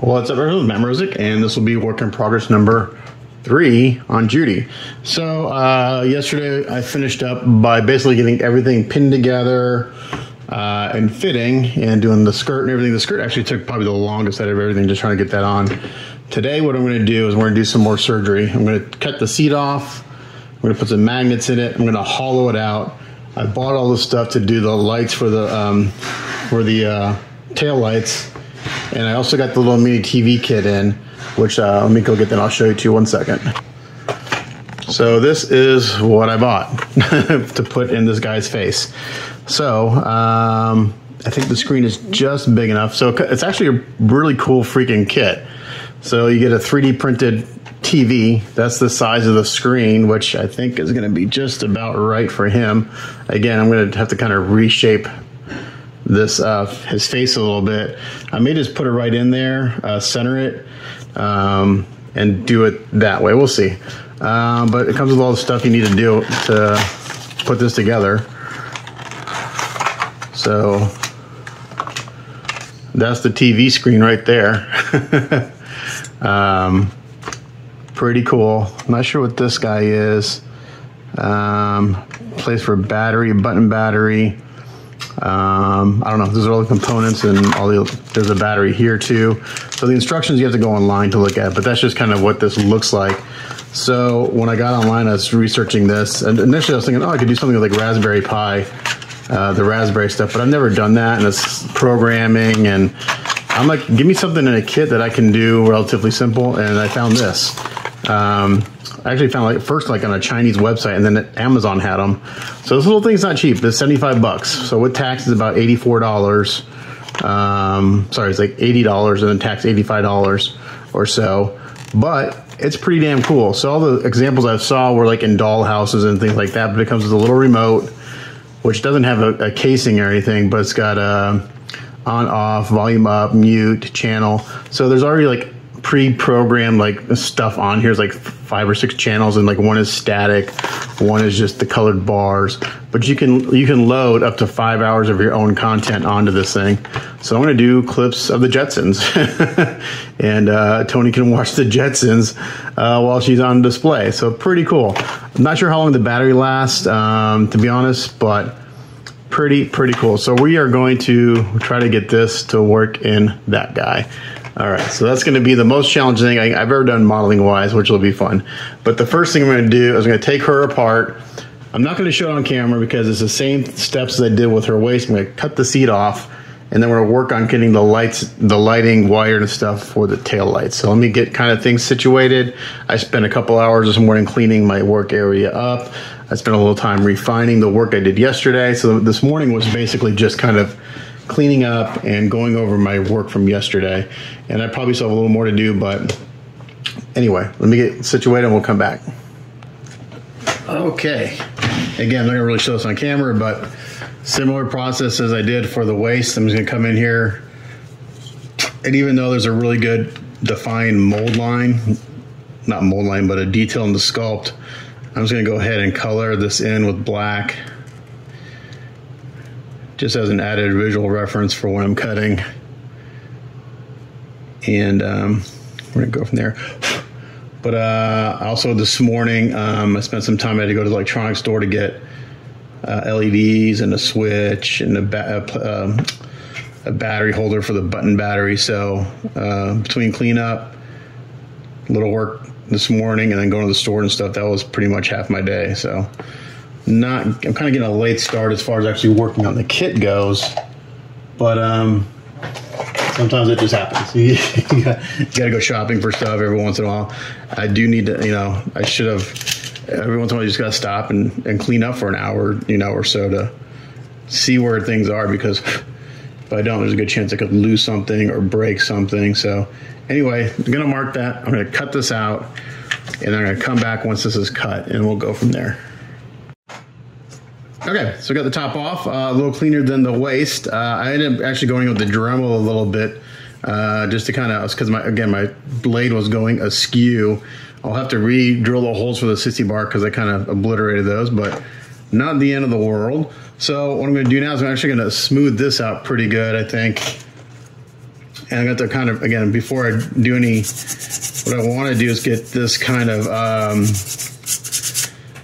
What's up, everyone? Matt Mrozek, and this will be work in progress number three on Judy. So, uh, yesterday I finished up by basically getting everything pinned together uh, and fitting and doing the skirt and everything. The skirt actually took probably the longest out of everything, just trying to get that on. Today, what I'm going to do is we're going to do some more surgery. I'm going to cut the seat off, I'm going to put some magnets in it, I'm going to hollow it out. I bought all the stuff to do the lights for the um, for the uh, tail lights, and I also got the little mini TV kit in, which uh, let me go get that. I'll show you to one second. So this is what I bought to put in this guy's face. So um, I think the screen is just big enough. So it's actually a really cool freaking kit. So you get a 3D printed TV. That's the size of the screen, which I think is going to be just about right for him. Again, I'm going to have to kind of reshape this uh, his face a little bit. I may just put it right in there, uh, center it, um, and do it that way. We'll see. Uh, but it comes with all the stuff you need to do to put this together. So that's the TV screen right there. um, pretty cool. I'm not sure what this guy is. Um, place for battery, button battery. Um, I don't know. Those are all the components and all the. There's a battery here too. So the instructions you have to go online to look at, but that's just kind of what this looks like. So when I got online, I was researching this, and initially I was thinking, oh, I could do something with like Raspberry Pi, uh, the Raspberry stuff, but I've never done that, and it's programming, and I'm like, give me something in a kit that I can do relatively simple, and I found this. Um, I actually found like first like on a Chinese website, and then Amazon had them. So this little thing's not cheap. It's seventy five bucks. So with tax, it's about eighty four dollars. Um, sorry, it's like eighty dollars, and then tax eighty five dollars or so. But it's pretty damn cool. So all the examples I saw were like in doll houses and things like that. But it comes with a little remote, which doesn't have a, a casing or anything, but it's got a on off, volume up, mute, channel. So there's already like pre-programmed like stuff on here is like five or six channels and like one is static one is just the colored bars. But you can you can load up to five hours of your own content onto this thing. So i'm going to do clips of the jetsons. And uh, tony can watch the jetsons uh, while she's on display. So pretty cool. I'm not sure how long the battery lasts um, to be honest but pretty pretty cool. So we are going to try to get this to work in that guy all right, so that's going to be the most challenging thing I, have ever done modeling wise, which will be fun. But the first thing I'm going to do is I'm going to take her apart. I'm not going to show it on camera because it's the same steps as I did with her waist. I'm going to cut the seat off, and then we're going to work on getting the lights, the lighting wired and stuff for the tail lights. So let me get kind of things situated. I spent a couple hours this morning cleaning my work area up. I spent a little time refining the work I did yesterday. So this morning was basically just kind of cleaning up and going over my work from yesterday. And I probably still have a little more to do, but anyway, let me get situated and we'll come back. Okay. Again, I'm not to really show this on camera, but similar process as I did for the waist. I'm just going to come in here. And even though there's a really good defined mold line, not mold line, but a detail in the sculpt, I'm just going to go ahead and color this in with black just as an added visual reference for when I'm cutting. And um, we're gonna go from there. But uh, also this morning, um, I spent some time. I had to go to the electronics store to get uh, LEDs and a switch and a, ba- uh, a, battery holder for the button battery. So uh, between cleanup, a little work this morning, and then going to the store and stuff, that was pretty much half my day. So not I'm kind of getting a late start as far as actually working on the kit goes, but um, sometimes it just happens. you, got, to go shopping for stuff every once in a while. I do need to, you know, I should have every once in a while you just got to stop and, and clean up for an hour, you know, or so to see where things are because if I don't, there's a good chance I could lose something or break something. So anyway, I'm gonna mark that. I'm gonna cut this out, and I'm gonna come back once this is cut, and we'll go from there. Okay, so got the top off, uh, a little cleaner than the waist. Uh, I ended up actually going with the Dremel a little bit, uh, just to kind of, because my again my blade was going askew. I'll have to re-drill the holes for the sissy bar because I kind of obliterated those, but not the end of the world. So what I'm going to do now is I'm actually going to smooth this out pretty good, I think. and I got to kind of again before I do any, what I want to do is get this kind of um,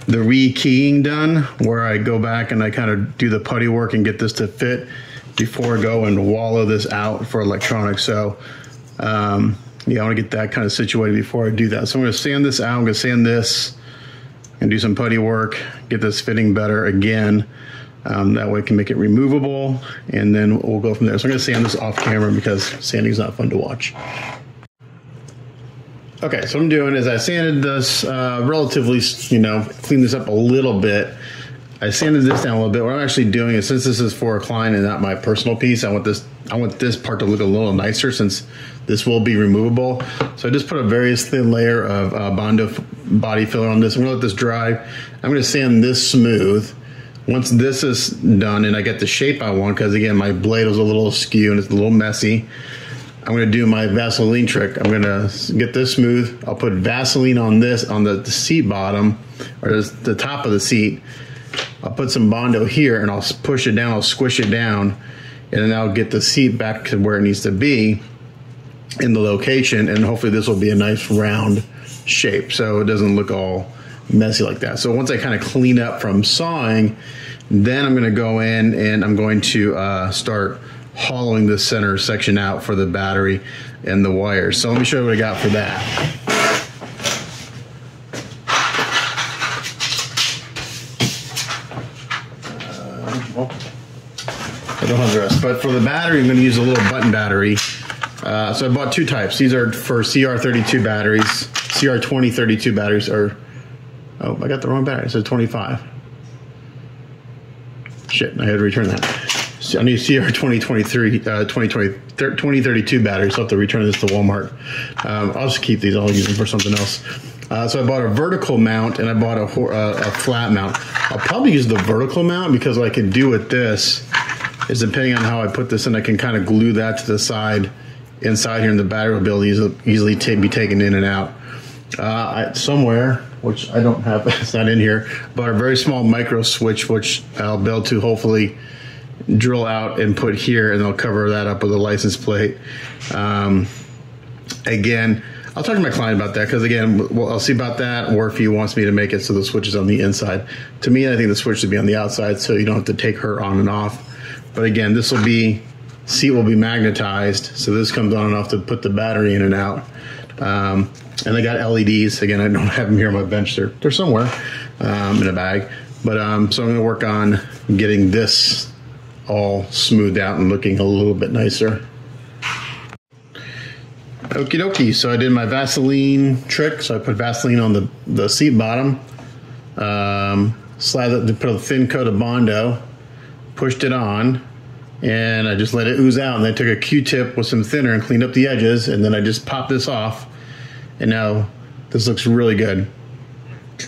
the rekeying done, where I go back and I kind of do the putty work and get this to fit before I go and wallow this out for electronics. So. Um, yeah, I want to get that kind of situated before I do that. So I'm going to sand this out. I'm going to sand this and do some putty work, get this fitting better again. Um, that way I can make it removable and then we'll go from there. So I'm going to sand this off camera because sanding is not fun to watch. Okay, so what I'm doing is I sanded this uh, relatively, you know, clean this up a little bit. I sanded this down a little bit. What I'm actually doing is since this is for a client and not my personal piece, I want this I want this part to look a little nicer since this will be removable. So I just put a very thin layer of uh, Bondo body filler on this. I'm gonna let this dry. I'm gonna sand this smooth. Once this is done and I get the shape I want, because again, my blade was a little askew and it's a little messy, I'm gonna do my Vaseline trick. I'm gonna get this smooth. I'll put Vaseline on this, on the, the seat bottom, or the top of the seat. I'll put some Bondo here and I'll push it down, I'll squish it down, and then I'll get the seat back to where it needs to be in the location, and hopefully this will be a nice round shape so it doesn't look all messy like that. So once I kind of clean up from sawing, then I'm to go in and I'm going to uh, start hollowing the center section out for the battery and the wires. So let me show you what I got for that. I don't have the rest, but for the battery, I'm going to use a little button battery. Uh, so I bought two types. These are for CR32 batteries, CR2032 batteries, or oh, I got the wrong battery. It says 25. Shit, I had to return that. I need CR2023, uh, 2020, 2032 batteries. So I have to return this to Walmart. Um, I'll just keep these. I'll use them for something else. Uh, so I bought a vertical mount and I bought a, a, a flat mount. I'll probably use the vertical mount because what I can do with this is depending on how I put this in, I can kind of glue that to the side inside here, and the battery will be able to easily, easily t- be taken in and out. Uh, I, somewhere, which I don't have, it's not in here, but a very small micro switch, which I'll be able to hopefully drill out and put here, and they'll cover that up with a license plate. Um, again, I'll talk to my client about that because again, well, I'll see about that, or if he wants me to make it so the switch is on the inside. To me, I think the switch should be on the outside, so you don't have to take her on and off. But again, this will be seat will be magnetized, so this comes on and off to put the battery in and out. Um, and they got LEDs. Again, I don't have them here on my bench. They're they're somewhere um, in a bag. But um, so I'm going to work on getting this all smoothed out and looking a little bit nicer. Okie dokie. So I did my Vaseline trick. So I put Vaseline on the, the seat bottom, um, slathered, put a thin coat of Bondo, pushed it on, and I just let it ooze out. And then I took a Q-tip with some thinner and cleaned up the edges, and then I just popped this off. And now this looks really good.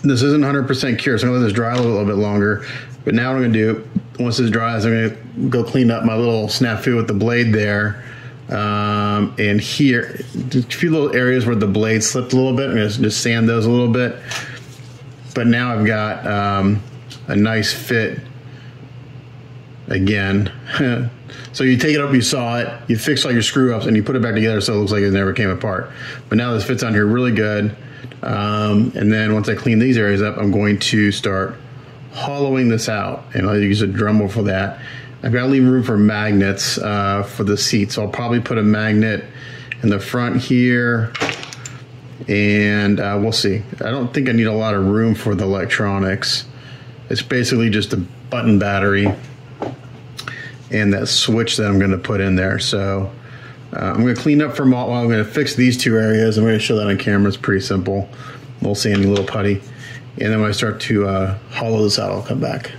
This isn't 100% cured, so I'm gonna let this dry a little bit longer. But now what I'm gonna do, once this dries, I'm gonna go clean up my little snafu with the blade there. Um, and here, a few little areas where the blade slipped a little bit. I'm gonna just sand those a little bit. But now I've got um, a nice fit again. so you take it up, you saw it, you fix all your screw ups, and you put it back together so it looks like it never came apart. But now this fits on here really good. Um, and then once I clean these areas up, I'm going to start hollowing this out, and I'll use a Dremel for that. I've got to leave room for magnets uh, for the seat, so I'll probably put a magnet in the front here, and uh, we'll see. I don't think I need a lot of room for the electronics. It's basically just a button battery and that switch that I'm going to put in there. So uh, I'm going to clean up from all, well, I'm going to fix these two areas. I'm going to show that on camera. It's pretty simple. Little sandy, little putty. And then when I start to uh, hollow this out, I'll come back.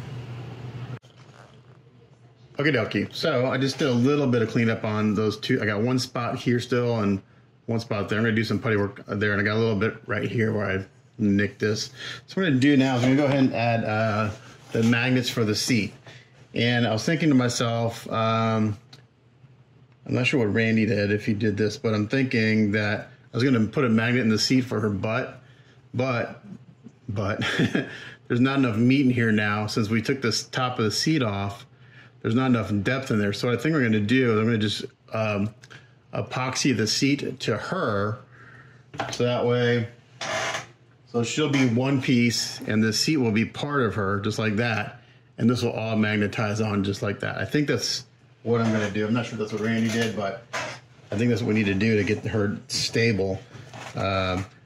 Okay, dokie. So I just did a little bit of cleanup on those two. I got one spot here still and one spot there. I'm to do some putty work there. And I got a little bit right here where I nicked this. So what I'm to do now is I'm to go ahead and add uh, the magnets for the seat. And I was thinking to myself, um, I'm not sure what Randy did if he did this, but I'm thinking that I was to put a magnet in the seat for her butt, but but there's not enough meat in here now since we took this top of the seat off. There's not enough depth in there, so I think we're going to do is I'm going to just um, epoxy the seat to her. So that way, so she'll be one piece and the seat will be part of her just like that. And this will all magnetize on just like that. I think that's what I'm gonna do. I'm not sure that's what Randy did, but I think that's what we need to do to get her stable.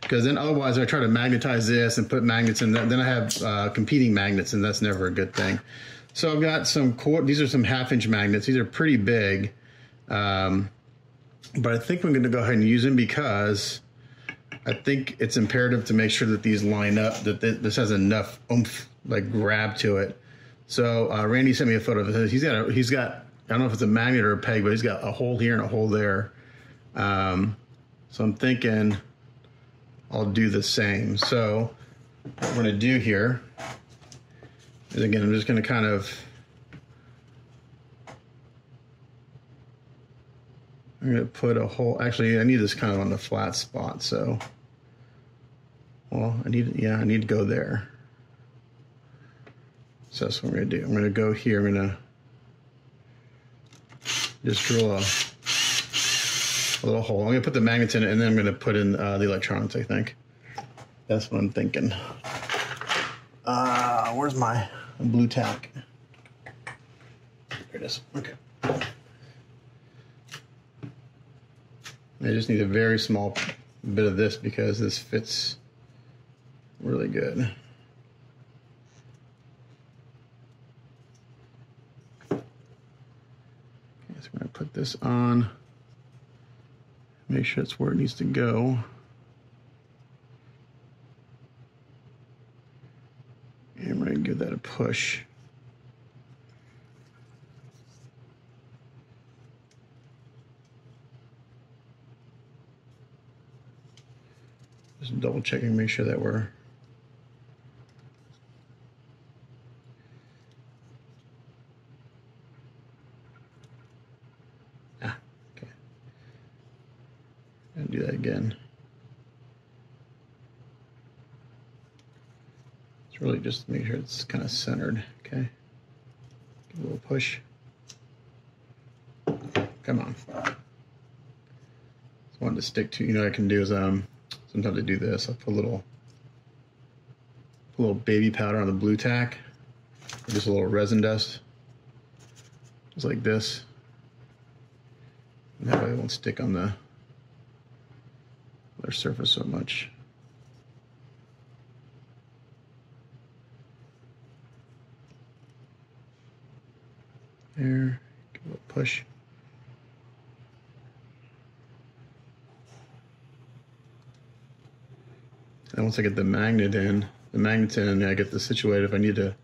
Because then otherwise I try to magnetize this and put magnets in, then I have uh, competing magnets and that's never a good thing. So I've got some, core these are some half inch magnets. These are pretty big. Um, but I think I'm going to go ahead and use them because I think it's imperative to make sure that these line up, that this has enough oomph, like grab to it. So uh, Randy sent me a photo of. He's got, a, he's got, I don't know if it's a magnet or a peg, but he's got a hole here and a hole there. Um, so I'm thinking I'll do the same. So what going to do here is again, I'm just going to kind of I'm to put a hole. Actually, I need this kind of on the flat spot. So, well, I need, yeah, I need to go there. So that's what I'm to do. I'm going to go here. I'm to just drill a, a little hole. I'm to put the magnets in it, and then I'm going to put in uh, the electronics, I think. That's what I'm thinking. Uh, where's my Blu-Tack? There it is. Okay. I just need a very small bit of this because this fits really good. Okay, so I'm going to put this on, make sure it's where it needs to go. And we're going to give that a push. Just double checking, make sure that we're Ah, okay. And do that again. Just make sure it's kind of centered, okay? Give a little push. Come on. Just wanted to stick to, you know, what I can do is um Sometimes I do this. I put a little, a little baby powder on the Blu-Tack, just a little resin dust, just like this. And that way it won't stick on the other surface so much. There, give a push. And once I get the magnet in, the magnet's in, and I get this situated, if I need to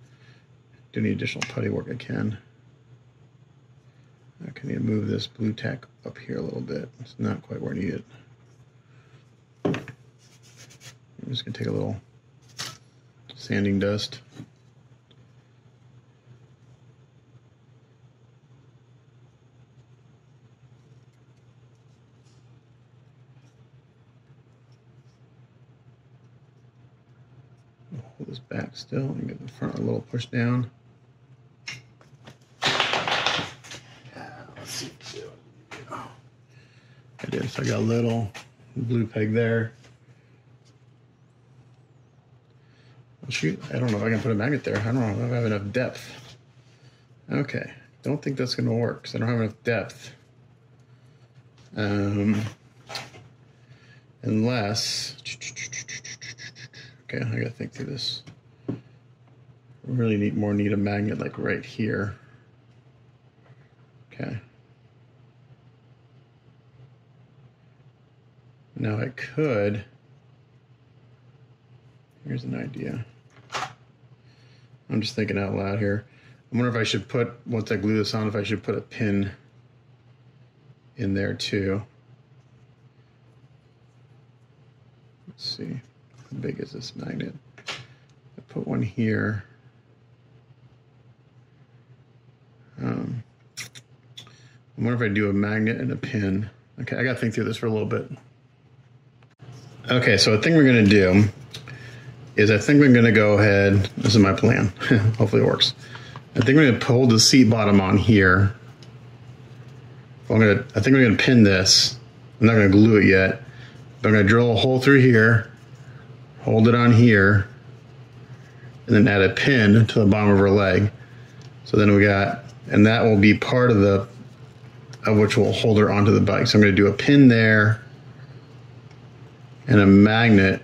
do any additional putty work, I can. I can even move this Blu-Tack up here a little bit. It's not quite where I need it. I'm just gonna take a little sanding dust. Pull this back still and get the front a little pushed down. let's see. I did. So I got a little blue peg there. Shoot, I don't know if I can put a magnet there. I don't know if I have enough depth. Okay, don't think that's going to work because I don't have enough depth. Um, unless Okay, I gotta think through this. Really need more need a magnet like right here. Okay. Now I could, here's an idea. I'm just thinking out loud here. I wonder if I should put, once I glue this on, if I should put a pin in there too. Let's see. How big is this magnet? I put one here. Um, I wonder if I do a magnet and a pin. Okay, I gotta think through this for a little bit. Okay, so a thing we're gonna do is I think we're gonna go ahead, this is my plan, hopefully it works. I think we're gonna hold the seat bottom on here I'm gonna, I think I'm gonna pin this. I'm not gonna glue it yet, but I'm gonna drill a hole through here, hold it on here, and then add a pin to the bottom of her leg. So then we got, and that will be part of the, of which will hold her onto the bike. So I'm gonna do a pin there and a magnet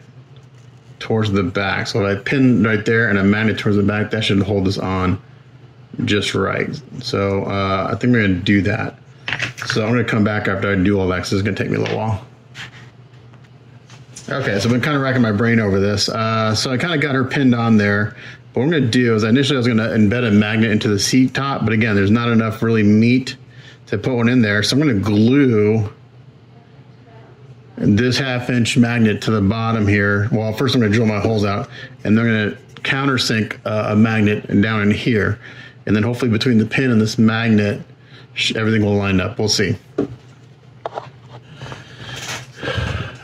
towards the back. So if I pin right there and a magnet towards the back, that should hold this on just right. So uh, I think we're gonna do that. So I'm gonna come back after I do all that because it's gonna take me a little while. Okay, so I've been kind of racking my brain over this. Uh, so I kind of got her pinned on there. What I'm gonna do is initially I was gonna embed a magnet into the seat top, but again, there's not enough really meat to put one in there. So I'm gonna glue this half inch magnet to the bottom here. Well, first I'm gonna drill my holes out and then I'm gonna countersink uh, a magnet down in here. And then hopefully between the pin and this magnet, everything will line up. We'll see.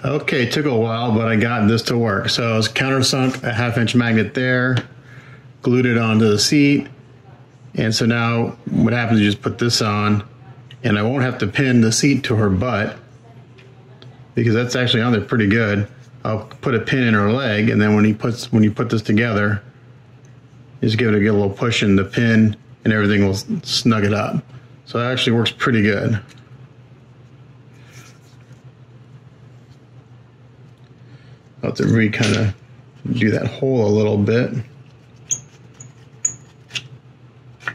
Okay, took a while, but I got this to work. So I was countersunk a half inch magnet there, glued it onto the seat. And so now what happens, you just put this on and I won't have to pin the seat to her butt because that's actually on there pretty good. I'll put a pin in her leg, and then when he puts when you put this together, just give it a good little push, and the pin and everything will snug it up. So it actually works pretty good. I'll have to re kind of do that hole a little bit.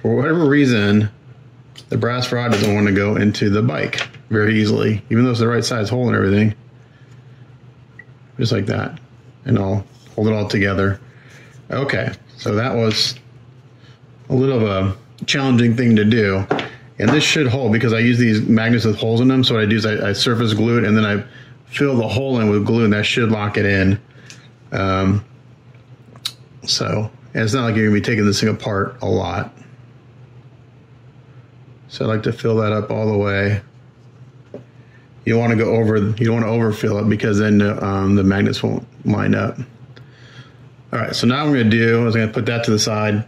For whatever reason, the brass rod doesn't want to go into the bike very easily, even though it's the right size hole and everything. Just like that. And I'll hold it all together. Okay, so that was a little of a challenging thing to do. And this should hold because I use these magnets with holes in them. So what I do is I, I surface glue it and then I fill the hole in with glue and that should lock it in. Um, so, and it's not like you're gonna be taking this thing apart a lot. So I like to fill that up all the way. You don't want to go over, you don't want to overfill it because then um, the magnets won't line up. All right, so now I'm going to do is I'm going to put that to the side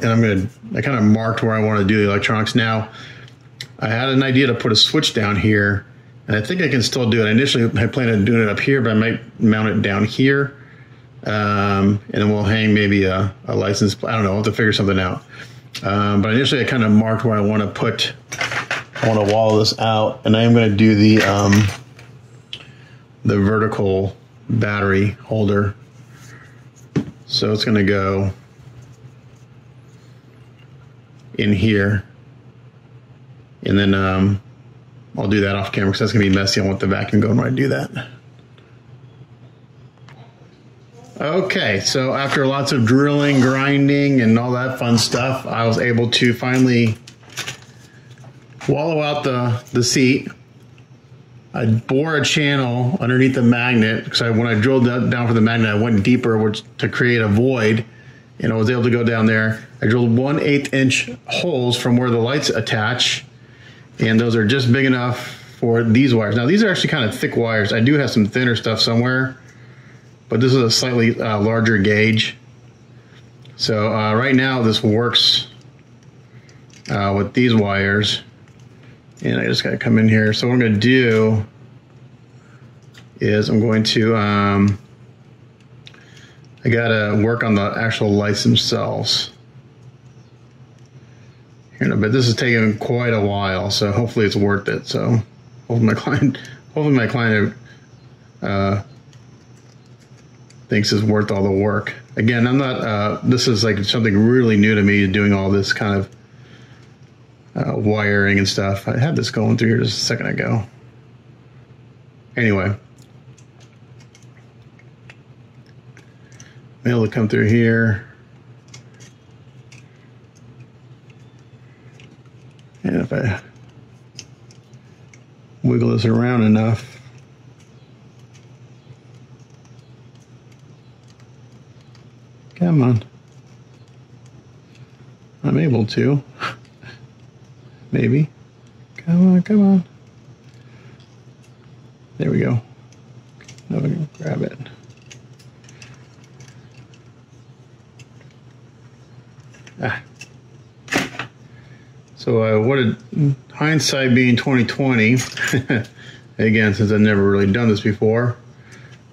and I'm going to, I kind of marked where I want to do the electronics. Now, I had an idea to put a switch down here and I think I can still do it. Initially, I planned on doing it up here, but I might mount it down here. Um, and then we'll hang maybe a, a license. I don't know. I'll have to figure something out. Um, but initially, I kind of marked where I want to put I want to wall this out, and I am going to do the um, the vertical battery holder. So it's going to go in here, and then um, I'll do that off camera because that's going to be messy. I want the vacuum going when I do that. Okay, so after lots of drilling, grinding, and all that fun stuff, I was able to finally wallow out the, the seat. I bore a channel underneath the magnet because I, when I drilled down for the magnet, I went deeper which, to create a void, and I was able to go down there. I drilled one eighth inch holes from where the lights attach, and those are just big enough for these wires. Now these are actually kind of thick wires. I do have some thinner stuff somewhere, but this is a slightly uh, larger gauge. So uh, right now this works uh, with these wires. And I just got to come in here. So what I'm going to do is I'm going to, um, I got to work on the actual lights themselves. Here in a bit. This is taking quite a while, so hopefully it's worth it. So hopefully my client, hopefully my client uh, thinks is worth all the work. Again, I'm not, uh, this is like something really new to me doing all this kind of uh, wiring and stuff. I had this going through here just a second ago. Anyway, able to come through here. And if I wiggle this around enough, come on. I'm able to. Maybe. Come on, come on. There we go. Now we can grab it. Ah. So uh, what did hindsight being 2020, again, since I've never really done this before,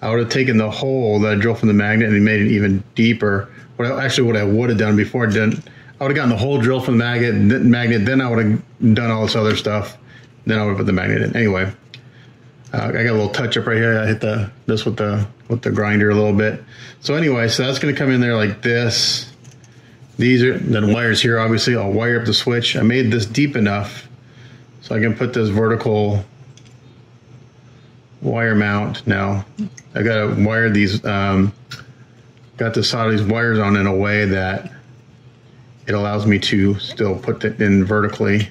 I would have taken the hole that I drilled from the magnet and made it even deeper. What I, actually what I would have done before I did, I would have gotten the hole drill from the magnet, magnet, then I would have done all this other stuff. Then I would have put the magnet in. Anyway, uh, I got a little touch up right here. I hit the this with the with the grinder a little bit. So anyway, so that's going to come in there like this. These are the wires here. Obviously, I'll wire up the switch. I made this deep enough so I can put this vertical wire mount. Now I got to wire these. Um, got to solder these wires on in a way that it allows me to still put it in vertically.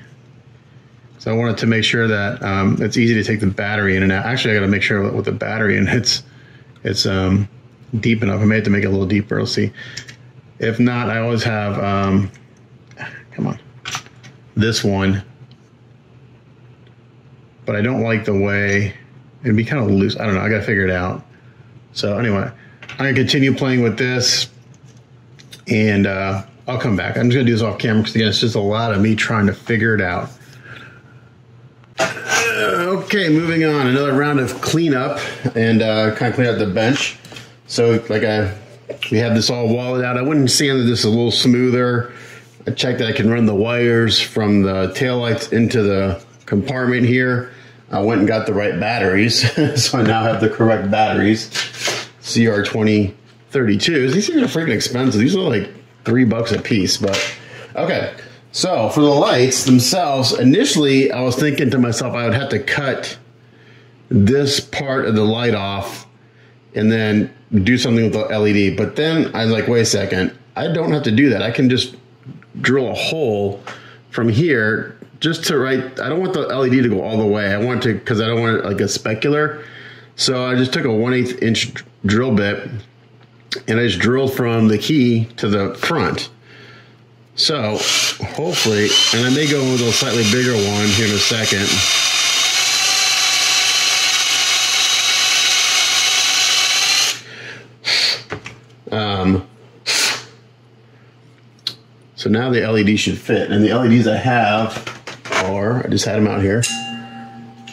So I wanted to make sure that um, it's easy to take the battery in and out. Actually, I got to make sure with the battery and it's it's um, deep enough. I may have to make it a little deeper. We'll see. If not, I always have. Um, come on, this one. But I don't like the way it'd be kind of loose. I don't know. I got to figure it out. So anyway, I'm gonna continue playing with this, and uh, I'll come back. I'm just gonna do this off camera because again, it's just a lot of me trying to figure it out. Okay, moving on. Another round of cleanup and uh, kind of clean out the bench. So, like I, we have this all walled out. I went and sanded this a little smoother. I checked that I can run the wires from the taillights into the compartment here. I went and got the right batteries, so I now have the correct batteries. CR2032s. These things are freaking expensive. These are like three bucks a piece, but okay. So for the lights themselves, initially I was thinking to myself I would have to cut this part of the light off and then do something with the LED. But then I was like, wait a second, I don't have to do that. I can just drill a hole from here just to write. I don't want the LED to go all the way. I want to because I don't want it like a specular. So I just took a one eighth inch drill bit and I just drilled from the key to the front. So hopefully, and I may go with a slightly bigger one here in a second. Um, so now the LED should fit, and the LEDs I have are I just had them out here.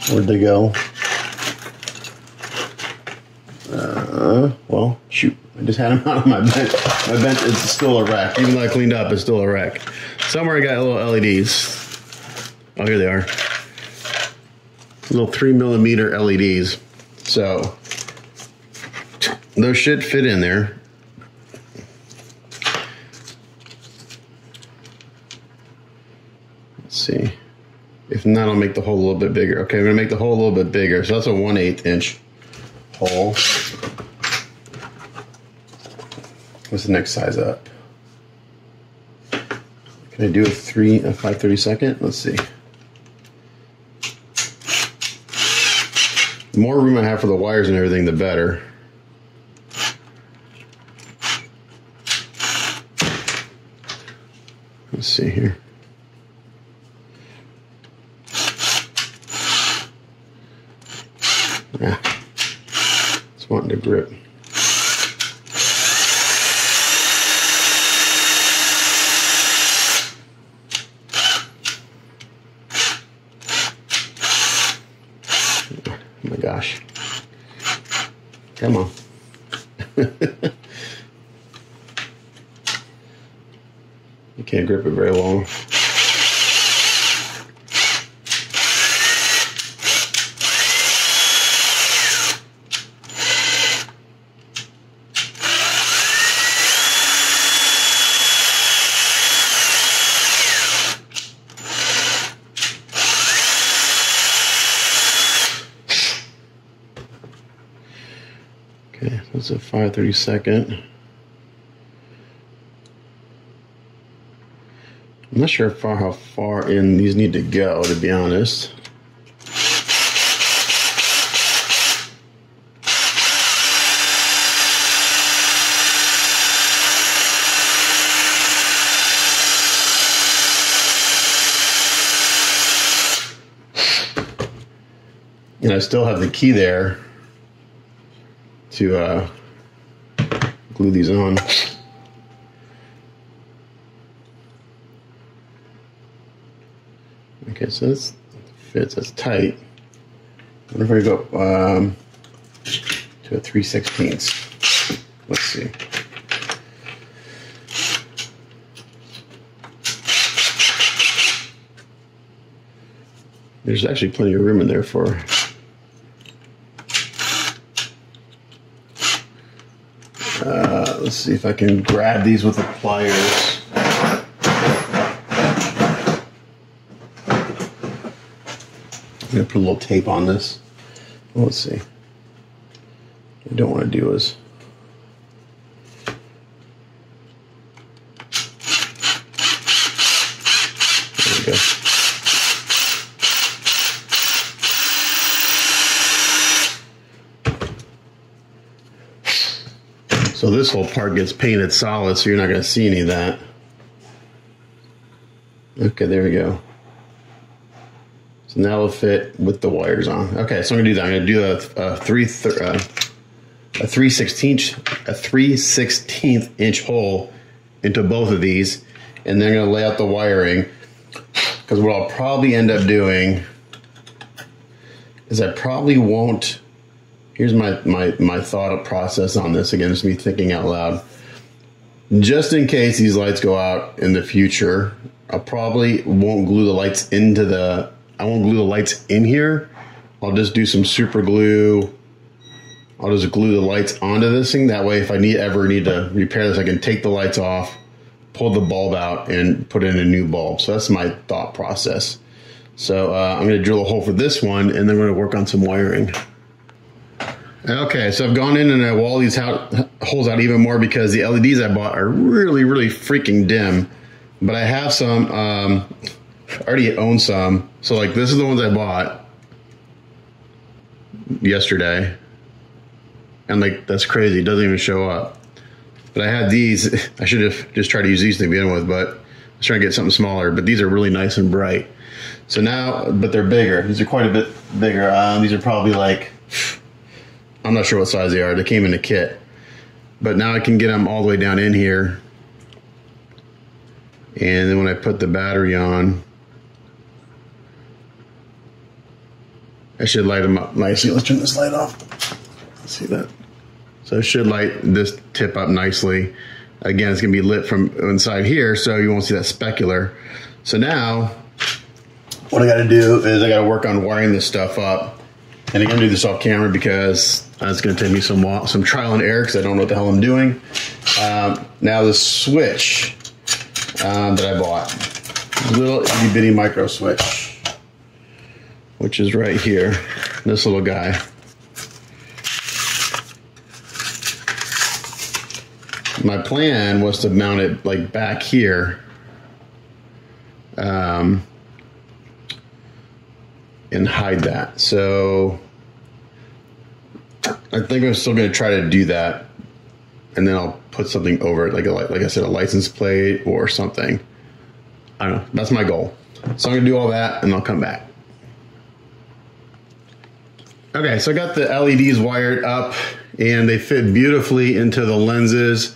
Where'd they go? Uh, well, shoot, I just had them out on my bench. My bench is still a wreck. Even though I cleaned up, it's still a wreck. Somewhere I got little LEDs. Oh, here they are. Little three millimeter LEDs. So those should fit in there. Let's see. If not, I'll make the hole a little bit bigger. Okay, I'm gonna make the hole a little bit bigger. So that's a 1 8 inch hole. What's the next size up? Can I do a three, a 532nd? Let's see. The more room I have for the wires and everything, the better. Let's see here. It's wanting to grip. Oh my gosh. Come on. you can't grip it very long. That's a 532nd. I'm not sure far how far in these need to go, to be honest. And I still have the key there to uh, glue these on. Okay, so this fits, that's tight. I wonder if I go um, to a 3 16 Let's see. There's actually plenty of room in there for uh, let's see if I can grab these with the pliers. I'm gonna put a little tape on this. Let's see. What I don't want to do is there we go. So this whole part gets painted solid, so you're not going to see any of that. Okay, there we go. So now it'll fit with the wires on. Okay, so I'm gonna do that. I'm gonna do a, a three th- uh, a three sixteenth a three sixteenth inch hole into both of these, and then I'm gonna lay out the wiring. Because what I'll probably end up doing is I probably won't. Here's my my my thought process on this. Again, it's me thinking out loud. Just in case these lights go out in the future, I probably won't glue the lights into the I won't glue the lights in here. I'll just do some super glue. I'll just glue the lights onto this thing. That way, if I need ever need to repair this, I can take the lights off, pull the bulb out, and put in a new bulb. So that's my thought process. So uh, I'm going to drill a hole for this one, and then we're going to work on some wiring. Okay, so I've gone in and I wall these out, holes out even more because the LEDs I bought are really, really freaking dim. But I have some. Um, I already own some. So like this is the ones I bought yesterday. And like that's crazy. It doesn't even show up. But I had these. I should have just tried to use these to begin with, but I was trying to get something smaller. But these are really nice and bright. So now, but they're bigger. These are quite a bit bigger. Um, these are probably like, I'm not sure what size they are. They came in a kit. But now I can get them all the way down in here. And then when I put the battery on, I should light them up nicely. Let's turn this light off. See that? So it should light this tip up nicely. Again, it's gonna be lit from inside here, so you won't see that specular. So now, what I gotta do is I gotta work on wiring this stuff up. And I'm gonna do this off camera because it's gonna take me some some trial and error because I don't know what the hell I'm doing. Um, now the switch um, that I bought, little itty bitty micro switch which is right here, this little guy. My plan was to mount it like back here. Um, and hide that. So I think I'm still going to try to do that, and then I'll put something over it, like a like I said, a license plate or something. I don't know. That's my goal. So I'm to do all that, and I'll come back. Okay, so I got the LEDs wired up and they fit beautifully into the lenses,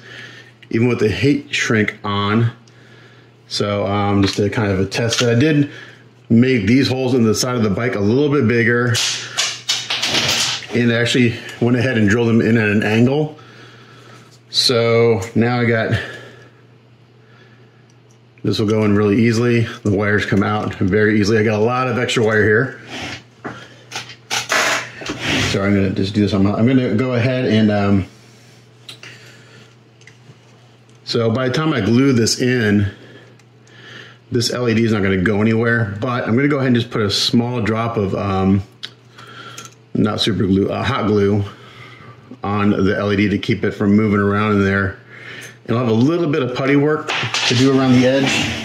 even with the heat shrink on. So um, just to kind of a test that I did make these holes in the side of the bike a little bit bigger and actually went ahead and drilled them in at an angle. So now I got, this will go in really easily. The wires come out very easily. I got a lot of extra wire here. So I'm going to just do this. I'm, I'm going to go ahead and, um, so by the time I glue this in, this LED is not going to go anywhere, but I'm going to go ahead and just put a small drop of, um, not super glue, uh, hot glue on the LED to keep it from moving around in there. And I'll have a little bit of putty work to do around the edge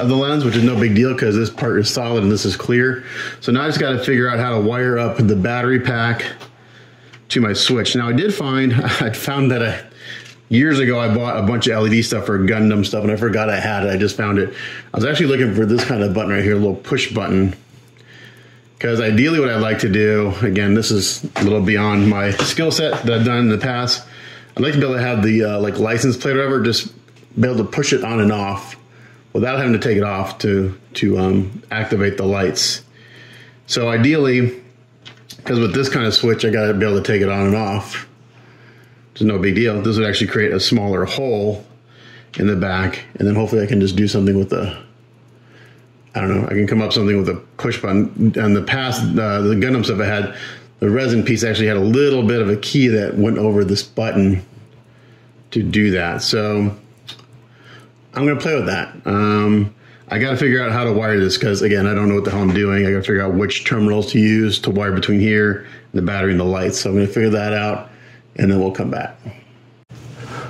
of the lens, which is no big deal because this part is solid and this is clear. So now I just got to figure out how to wire up the battery pack to my switch. Now I did find, I found that I, years ago I bought a bunch of LED stuff for Gundam stuff and I forgot I had it. I just found it. I was actually looking for this kind of button right here, a little push button. Because ideally what I'd like to do, again, this is a little beyond my skill set that I've done in the past. I'd like to be able to have the uh, like license plate or whatever, just be able to push it on and off without having to take it off to to um, activate the lights. So ideally, because with this kind of switch, I got to be able to take it on and off. It's no big deal. This would actually create a smaller hole in the back, and then hopefully I can just do something with the. I don't know. I can come up something with a push button. And the past, uh, the Gundam stuff I had, the resin piece actually had a little bit of a key that went over this button to do that. So I'm going to play with that. Um, I got to figure out how to wire this because, again, I don't know what the hell I'm doing. I got to figure out which terminals to use to wire between here and the battery and the lights. So I'm going to figure that out and then we'll come back.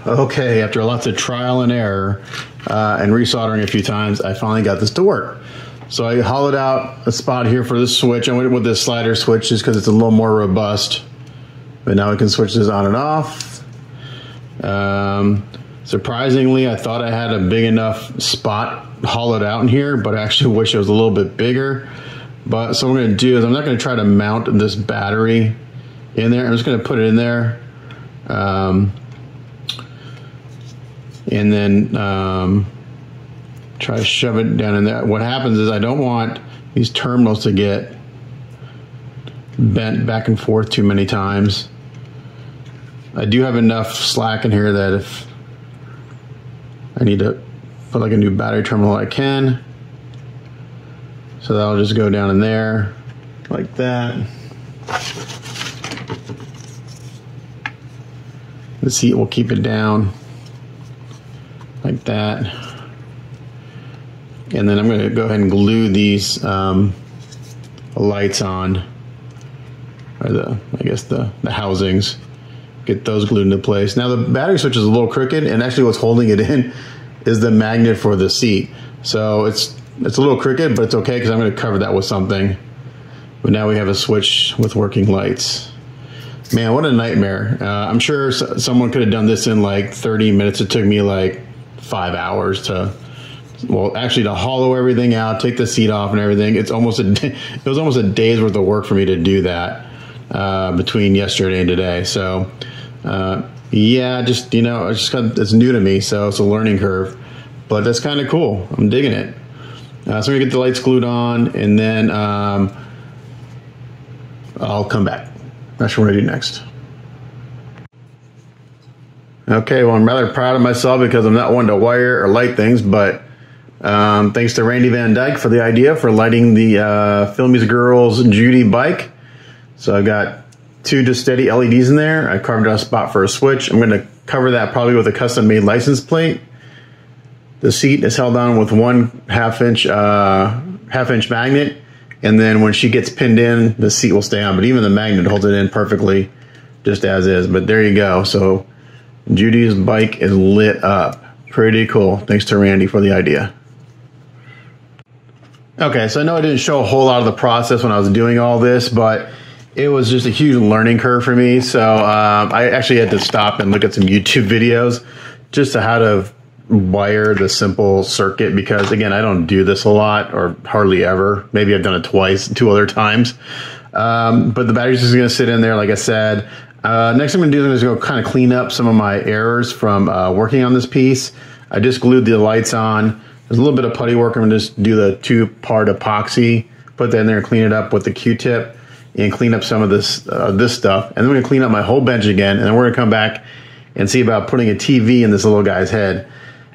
Okay, after lots of trial and error uh, and resoldering a few times, I finally got this to work. So I hollowed out a spot here for this switch. I went with this slider switch just because it's a little more robust. But now I can switch this on and off. Um, surprisingly, I thought I had a big enough spot hollowed out in here, but I actually wish it was a little bit bigger. But so what I'm going to do is I'm not going to try to mount this battery in there. I'm just going to put it in there. Um, and then um, try to shove it down in there. What happens is I don't want these terminals to get bent back and forth too many times. I do have enough slack in here that if I need to put like a new battery terminal, I can. So that'll just go down in there like that. The seat will keep it down like that. And then I'm going to go ahead and glue these um, lights on, or the, I guess the, the housings, get those glued into place. Now the battery switch is a little crooked, and actually what's holding it in is the magnet for the seat. So it's it's a little crooked, but it's okay because I'm going to cover that with something. But now we have a switch with working lights. Man, what a nightmare. Uh, I'm sure someone could have done this in like 30 minutes. It took me like five hours to, well, actually to hollow everything out, take the seat off and everything. It's almost a, it was almost a day's worth of work for me to do that uh, between yesterday and today. So, uh, yeah, just, you know, it's just kind of, it's new to me. So it's a learning curve, but that's kind of cool. I'm digging it. Uh, so we get the lights glued on and then um, I'll come back. That's what I do next. Okay, well, I'm rather proud of myself because I'm not one to wire or light things, but um, thanks to Randy Van Dyke for the idea for lighting the uh, Filmy's Girls Judy bike. So I've got two just steady LEDs in there. I carved out a spot for a switch. I'm going to cover that probably with a custom made license plate. The seat is held on with one half inch uh, half inch magnet, and then when she gets pinned in, the seat will stay on. But even the magnet holds it in perfectly, just as is. But there you go. So Judy's bike is lit up. Pretty cool. Thanks to Randy for the idea. Okay, so I know I didn't show a whole lot of the process when I was doing all this, but it was just a huge learning curve for me. So um, I actually had to stop and look at some YouTube videos just to how to wire the simple circuit because again I don't do this a lot or hardly ever. Maybe I've done it twice, two other times. Um, but the battery's just going to sit in there, like I said. Uh, next I'm going to do is go kind of clean up some of my errors from uh, working on this piece. I just glued the lights on. There's a little bit of putty work. I'm going to just do the two part epoxy, put that in there and clean it up with the Q-tip and clean up some of this uh, this stuff. And then we're going to clean up my whole bench again. And then we're going to come back and see about putting a TV in this little guy's head.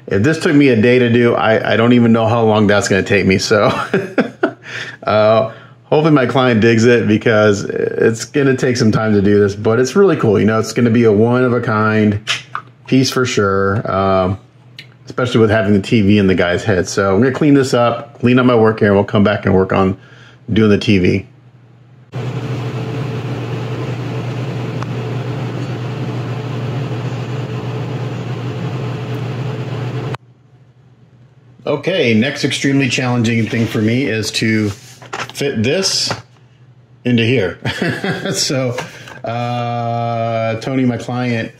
If this took me a day to do, I, I don't even know how long that's going to take me. So uh, hopefully my client digs it because it's going to take some time to do this, but it's really cool. You know, it's going to be a one of a kind piece for sure. Um, especially with having the TV in the guy's head. So I'm going to clean this up, clean up my work area, and we'll come back and work on doing the TV. Okay, next extremely challenging thing for me is to fit this into here. so, uh, Tony, my client,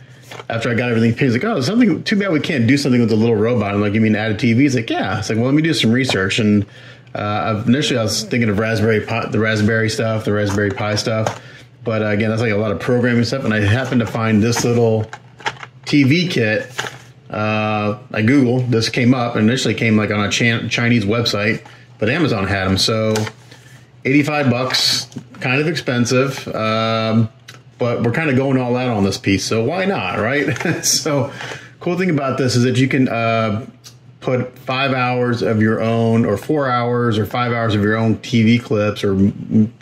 after I got everything he's like, oh, something too bad we can't do something with the little robot. I'm like, you mean add a TV? He's like, yeah. It's like, well, let me do some research. And uh, initially, I was thinking of Raspberry Pi, the Raspberry stuff, the Raspberry Pi stuff. But uh, again, that's like a lot of programming stuff. And I happened to find this little TV kit uh, I Googled, this came up. Initially came like on a Chinese website, but Amazon had them. So 85 bucks, kind of expensive. Um, but we're kind of going all out on this piece. So why not, right? so cool thing about this is that you can uh, put five hours of your own or four hours or five hours of your own TV clips or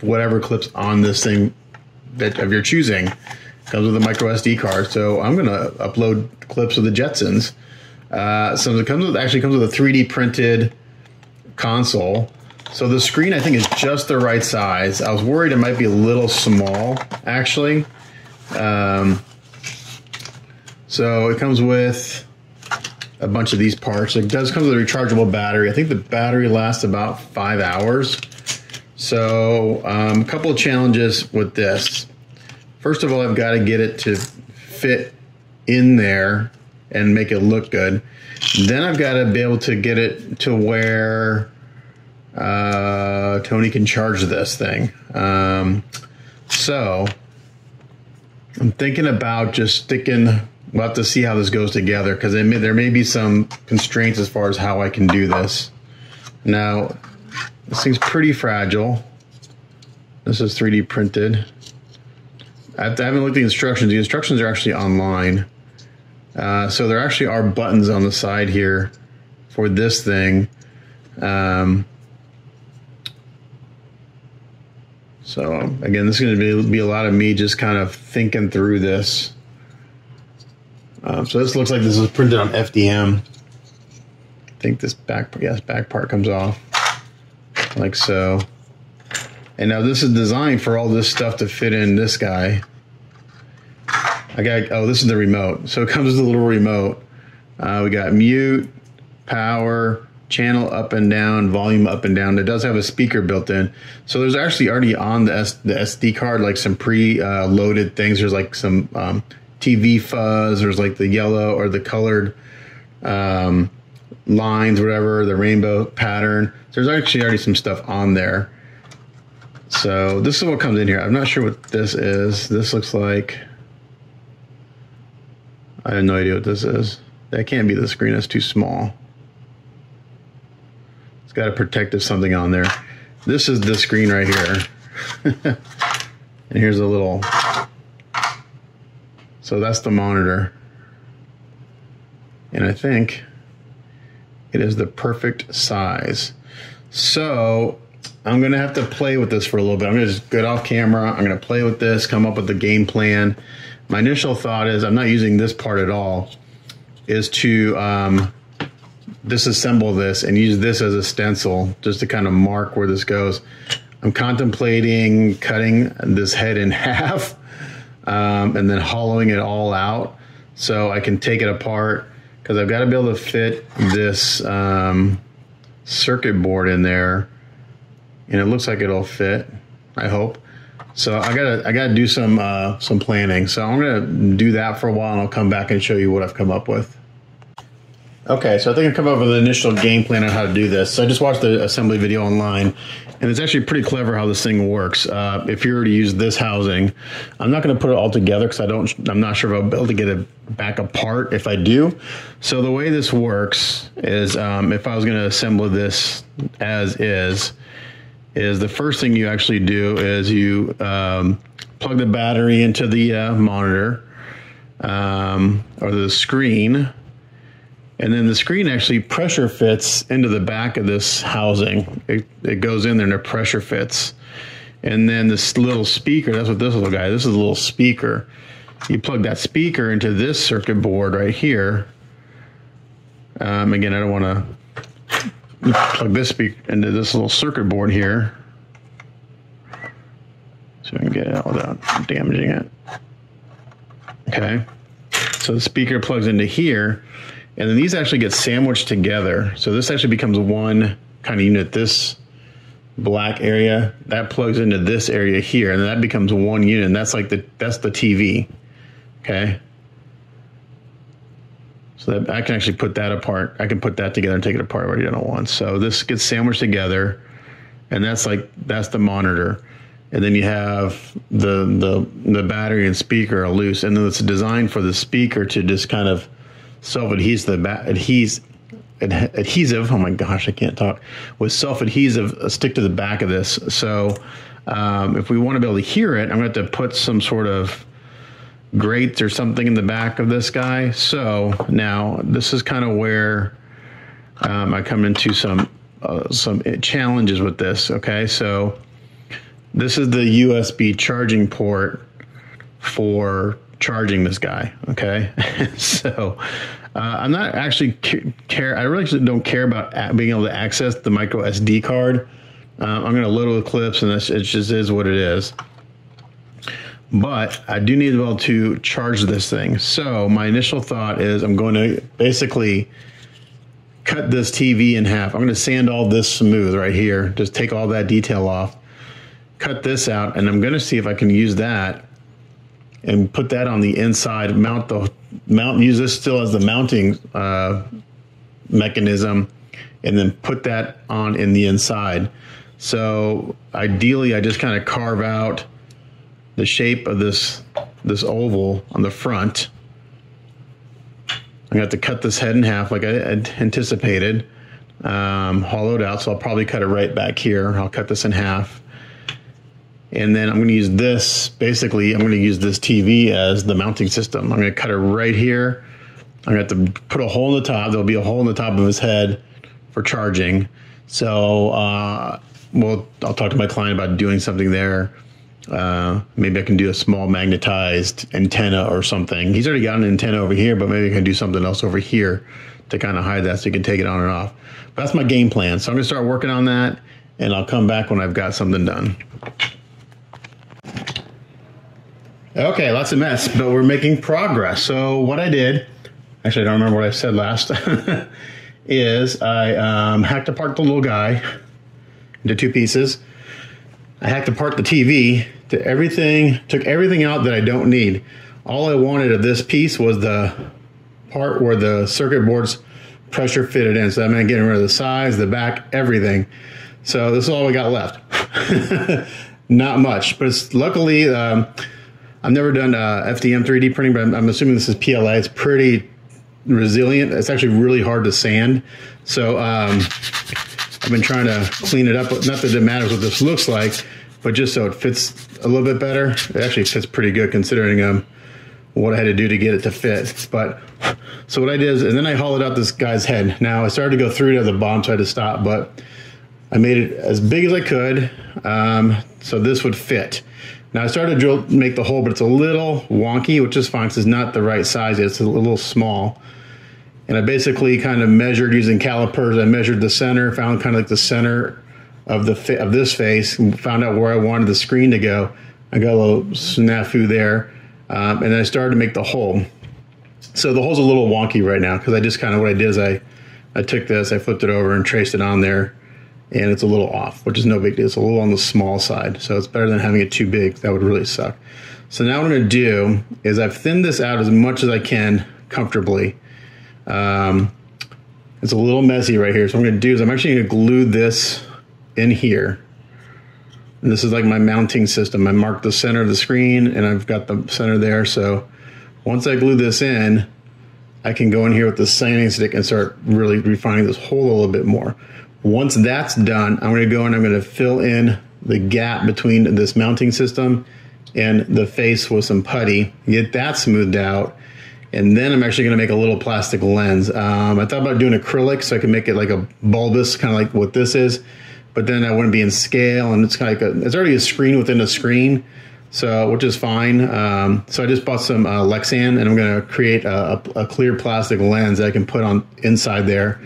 whatever clips on this thing that of your choosing comes with a micro SD card. So I'm to upload clips of the Jetsons. Uh, so it comes with actually comes with a 3D printed console. So the screen I think is just the right size. I was worried it might be a little small actually. Um, so it comes with a bunch of these parts. It does come with a rechargeable battery. I think the battery lasts about five hours. So um, a couple of challenges with this. First of all, I've got to get it to fit in there and make it look good. Then I've got to be able to get it to where uh, Tony can charge this thing. Um, so I'm thinking about just sticking. We'll have to see how this goes together because there may be some constraints as far as how I can do this. Now, this thing's pretty fragile. This is 3D printed. I haven't looked at the instructions. The instructions are actually online. Uh, so there actually are buttons on the side here for this thing. Um, so again, this is going to be, be a lot of me just kind of thinking through this. Um, so this looks like this is printed on FDM. I think this back, yes, back part comes off like so. And now this is designed for all this stuff to fit in this guy. I got, oh, this is the remote. So it comes with a little remote. Uh, we got mute, power, channel up and down, volume up and down. It does have a speaker built in. So there's actually already on the, S, the SD card, like some pre-loaded uh, things. There's like some um, TV fuzz. There's like the yellow or the colored um, lines, whatever, the rainbow pattern. There's actually already some stuff on there. So this is what comes in here. I'm not sure what this is. This looks like, I have no idea what this is. That can't be the screen, that's too small. Got a protective something on there. This is the screen right here. and here's a little, so that's the monitor. And I think it is the perfect size. So I'm gonna have to play with this for a little bit. I'm gonna just get off camera. I'm gonna play with this, come up with a game plan. My initial thought is I'm not using this part at all. Is to um, disassemble this and use this as a stencil just to kind of mark where this goes. I'm contemplating cutting this head in half um, and then hollowing it all out so I can take it apart because I've got to be able to fit this um, circuit board in there and it looks like it'll fit. I hope. So I gotta I gotta do some uh, some planning. So I'm gonna do that for a while, and I'll come back and show you what I've come up with. Okay, so I think I've come up with an initial game plan on how to do this. So I just watched the assembly video online, and it's actually pretty clever how this thing works. Uh, if you were to use this housing, I'm not going to put it all together because I don't. I'm not sure if I'll be able to get it back apart. If I do, so the way this works is um, if I was going to assemble this as is is the first thing you actually do is you um, plug the battery into the uh, monitor um, or the screen, and then the screen actually pressure fits into the back of this housing. It, it goes in there and it pressure fits. And then this little speaker, that's what this little guy, this is a little speaker. You plug that speaker into this circuit board right here. Um, again, I don't want to plug this speaker into this little circuit board here so we can get it out without damaging it. Okay, so the speaker plugs into here, and then these actually get sandwiched together. So this actually becomes one kind of unit. This black area that plugs into this area here, and that becomes one unit. And that's like the that's the TV. Okay. So that I can actually put that apart. I can put that together and take it apart already done it once. So this gets sandwiched together, and that's like that's the monitor. And then you have the the the battery and speaker are loose, and then it's designed for the speaker to just kind of self adhesive adhes adhesive. Oh my gosh, I can't talk. With self adhesive uh, stick to the back of this. So um, if we want to be able to hear it, I'm going to have to put some sort of grates or something in the back of this guy. So now this is kind of where um, I come into some uh, some challenges with this. Okay, so this is the USB charging port for charging this guy. Okay, so uh, I'm not actually care. I really don't care about being able to access the micro SD card. Uh, I'm going to load with clips, and it just is what it is. But I do need to be able to charge this thing. So my initial thought is I'm going to basically cut this TV in half. I'm going to sand all this smooth right here. Just take all that detail off. Cut this out, and I'm going to see if I can use that and put that on the inside. Mount the mount. Use this still as the mounting uh, mechanism, and then put that on in the inside. So ideally, I just kind of carve out the shape of this this oval on the front I'm going to have to cut this head in half like I anticipated. Um, hollowed out, so I'll probably cut it right back here. I'll cut this in half. And then I'm going to use this, basically, I'm going to use this TV as the mounting system. I'm going to cut it right here. I'm going to have to put a hole in the top. There'll be a hole in the top of his head for charging. So, uh, well, I'll talk to my client about doing something there. Uh, maybe I can do a small magnetized antenna or something. He's already got an antenna over here, but maybe I can do something else over here to kind of hide that so you can take it on and off. But that's my game plan. So I'm gonna start working on that and I'll come back when I've got something done. Okay, lots of mess, but we're making progress. So what I did, actually I don't remember what I said last, is I um, hacked apart the little guy into two pieces. I hacked apart the TV to everything, took everything out that I don't need. All I wanted of this piece was the part where the circuit board's pressure fitted in. So I'm getting rid of the sides, the back, everything. So this is all we got left. Not much, but it's luckily um, I've never done uh, FDM 3D printing, but I'm, I'm, assuming this is PLA. It's pretty resilient. It's actually really hard to sand. So um, I've been trying to clean it up. Not that it matters what this looks like, but just so it fits a little bit better. It actually fits pretty good considering um, what I had to do to get it to fit. But so what I did is, and then I hollowed out this guy's head. Now I started to go through to the bottom, so I had to stop, but I made it as big as I could, um, so this would fit. Now I started to drill, make the hole, but it's a little wonky, which is fine because it's not the right size. It's a little small and I basically kind of measured using calipers. I measured the center, found kind of like the center of the of this face, and found out where I wanted the screen to go. I got a little snafu there, um, and then I started to make the hole. So the hole's a little wonky right now because I just kind of what I did is I I took this, I flipped it over and traced it on there, and it's a little off, which is no big deal. It's a little on the small side, so it's better than having it too big. That would really suck. So now what I'm going to do is I've thinned this out as much as I can comfortably um, it's a little messy right here. So what I'm going to do is I'm actually going to glue this in here. And this is like my mounting system. I marked the center of the screen and I've got the center there. So once I glue this in, I can go in here with the sanding stick and start really refining this hole a little bit more. Once that's done, I'm going to go and I'm going to fill in the gap between this mounting system and the face with some putty, get that smoothed out, and then I'm actually going to make a little plastic lens. Um, I thought about doing acrylic so I could make it like a bulbous, kind of like what this is, but then I wouldn't be in scale, and it's kind of like a, it's already a screen within a screen, so which is fine. Um, so I just bought some uh, Lexan, and I'm going to create a, a, a, clear plastic lens that I can put on inside there,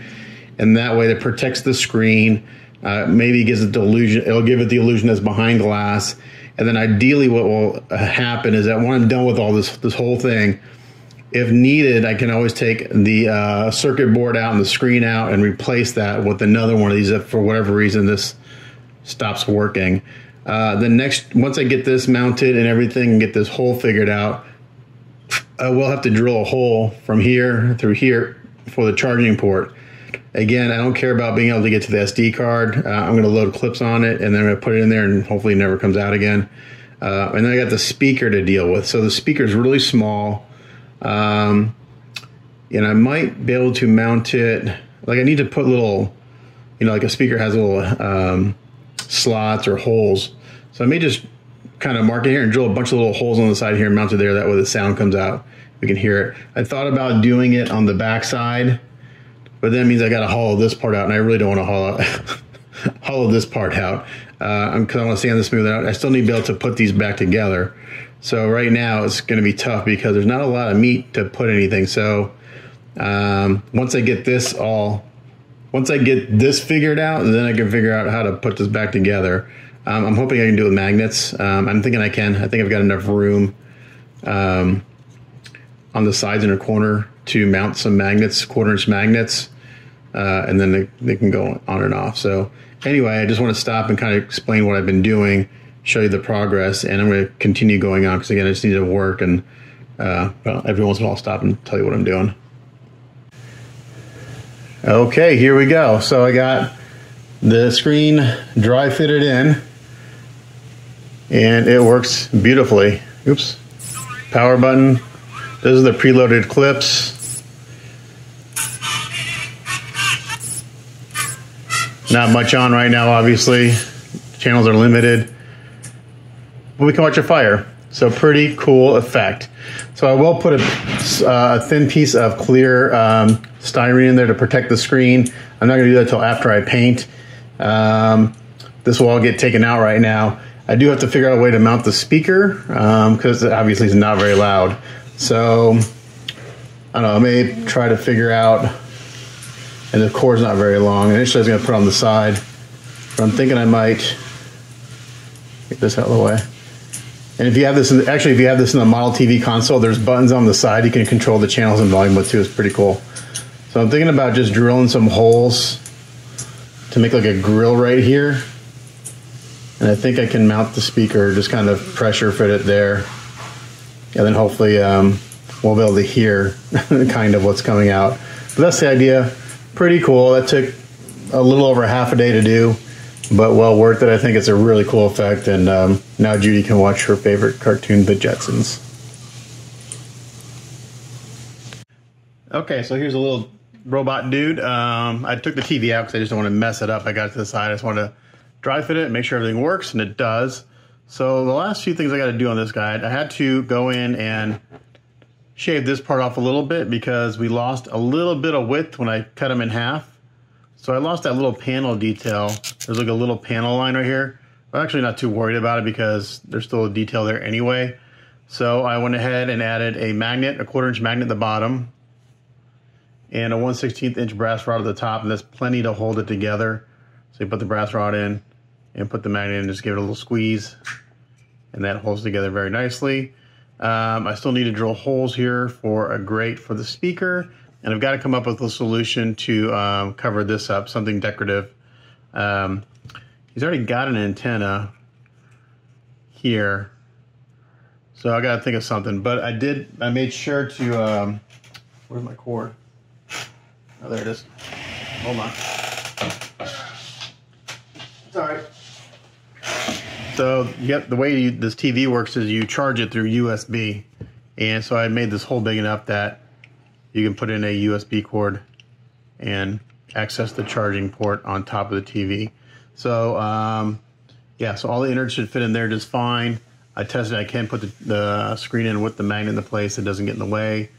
and that way it protects the screen. Uh, maybe gives it the illusion. It'll give it the illusion as behind glass, and then ideally, what will happen is that when I'm done with all this this whole thing if needed, I can always take the uh, circuit board out and the screen out and replace that with another one of these if for whatever reason this stops working. Uh, the next, once I get this mounted and everything and get this hole figured out, I will have to drill a hole from here through here for the charging port. Again, I don't care about being able to get to the SD card. Uh, I'm going to load clips on it and then I'm going to put it in there and hopefully it never comes out again. Uh, and then I got the speaker to deal with. So the speaker is really small. Um, and I might be able to mount it. Like I need to put little, you know, like a speaker has little um, slots or holes. So I may just kind of mark it here and drill a bunch of little holes on the side here and mount it there. That way the sound comes out. We can hear it. I thought about doing it on the back side, but that means I got to hollow this part out, and I really don't want to hollow hollow this part out because uh, I want to sand this smooth out. I still need to be able to put these back together. So right now it's going to be tough because there's not a lot of meat to put anything. So um, once I get this all, once I get this figured out, then I can figure out how to put this back together. Um, I'm hoping I can do it with magnets. Um, I'm thinking I can. I think I've got enough room um, on the sides in a corner to mount some magnets, quarter inch magnets, uh, and then they, they can go on and off. So anyway, I just want to stop and kind of explain what I've been doing, show you the progress, and I'm going to continue going on because again, I just need to work and uh, well, every once in a while I'll stop and tell you what I'm doing. Okay, here we go. So I got the screen dry fitted in and it works beautifully. Oops. Power button. Those are the preloaded clips. Not much on right now, obviously. Channels are limited. But we can watch a fire. So pretty cool effect. So I will put a, uh, thin piece of clear um, styrene in there to protect the screen. I'm not going to do that until after I paint. Um, this will all get taken out right now. I do have to figure out a way to mount the speaker because um, obviously it's not very loud. So I don't know. I may try to figure out. And the cord's not very long. Initially, I was going to put on the side, but I'm thinking I might get this out of the way. And if you have this, in, actually, if you have this in the model TV console, there's buttons on the side you can control the channels and volume with too. It's pretty cool. So I'm thinking about just drilling some holes to make like a grill right here and I think I can mount the speaker, just kind of pressure fit it there. And then hopefully um, we'll be able to hear kind of what's coming out. But that's the idea. Pretty cool. That took a little over half a day to do, but well worth it. I think it's a really cool effect. And um, now Judy can watch her favorite cartoon, The Jetsons. Okay, so here's a little robot dude. Um, I took the TV out because I just don't want to mess it up. I got it to the side. I just want to dry fit it, and make sure everything works, and it does. So the last few things I got to do on this guy, I had to go in and shave this part off a little bit because we lost a little bit of width when I cut them in half. So I lost that little panel detail. There's like a little panel line right here. I'm actually not too worried about it because there's still a detail there anyway. So I went ahead and added a magnet, a quarter inch magnet at the bottom, and a 1 16th inch brass rod at the top, and that's plenty to hold it together. So you put the brass rod in, and put the magnet in, and just give it a little squeeze, and that holds together very nicely. Um, I still need to drill holes here for a grate for the speaker, and I've got to come up with a solution to um, cover this up, something decorative. Um, he's already got an antenna here, so I got to think of something. But I did, I made sure to, um, where's my cord? Oh, there it is. Hold on. It's all right. So yep, the way this TV works is you charge it through USB, and so I made this hole big enough that you can put in a USB cord and access the charging port on top of the TV. So um, yeah, so all the innards should fit in there just fine. I tested I can put the, the screen in with the magnet in the place. It doesn't get in the way.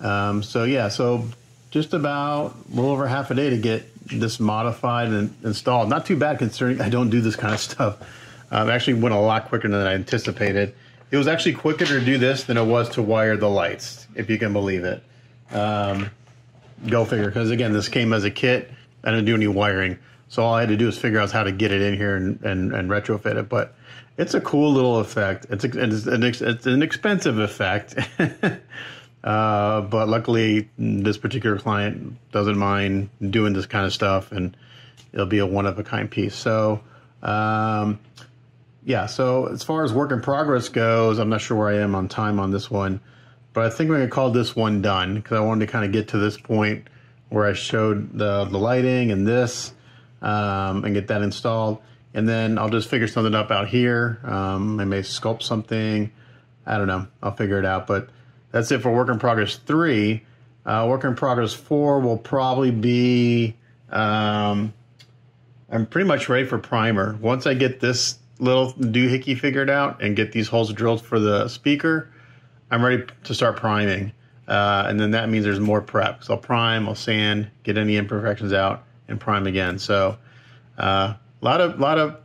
Um, so yeah, so just about a little over half a day to get this modified and installed. Not too bad considering I don't do this kind of stuff. Um, actually went a lot quicker than I anticipated. It was actually quicker to do this than it was to wire the lights, if you can believe it. Um, go figure, because again, this came as a kit. I didn't do any wiring. So all I had to do is figure out how to get it in here and, and, and retrofit it. But it's a cool little effect. It's, it's, an, it's an expensive effect. uh, but luckily, this particular client doesn't mind doing this kind of stuff, and it'll be a one of a kind piece. So, um, yeah, so as far as work in progress goes, I'm not sure where I am on time on this one, but I think we're going to call this one done because I wanted to kind of get to this point where I showed the, the lighting and this um, and get that installed. And then I'll just figure something up out here. Um, I may sculpt something. I don't know. I'll figure it out. But that's it for work in progress three. Uh, work in progress four will probably be. Um, I'm pretty much ready for primer. Once I get this little doohickey figured out and get these holes drilled for the speaker, I'm ready to start priming. Uh, and then that means there's more prep. So I'll prime, I'll sand, get any imperfections out, and prime again. So a uh, lot of lot of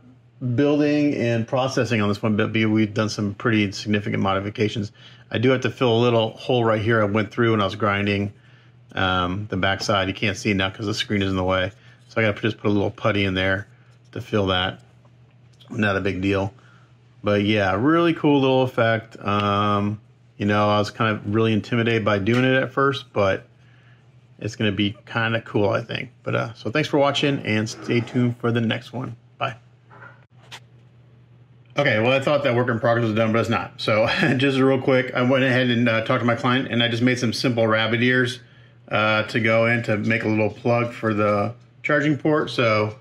building and processing on this one, but we've done some pretty significant modifications. I do have to fill a little hole right here. I went through when I was grinding um, the backside. You can't see now because the screen is in the way. So I got to just put a little putty in there to fill that. Not a big deal. But yeah, really cool little effect. Um, you know, I was kind of really intimidated by doing it at first, but it's going to be kind of cool, I think. But uh, so thanks for watching and stay tuned for the next one. Bye. Okay, well, I thought that work in progress was done, but it's not. So just real quick, I went ahead and uh, talked to my client, and I just made some simple rabbit ears uh, to go in to make a little plug for the charging port. So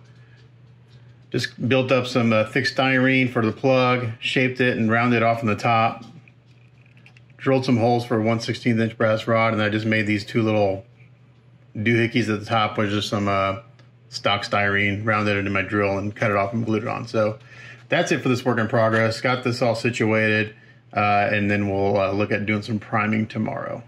just built up some uh, thick styrene for the plug, shaped it and rounded off on the top, drilled some holes for a 1 16th inch brass rod, and I just made these two little doohickeys at the top, which is some uh, stock styrene, rounded it in my drill and cut it off and glued it on. So that's it for this work in progress. Got this all situated, uh, and then we'll uh, look at doing some priming tomorrow.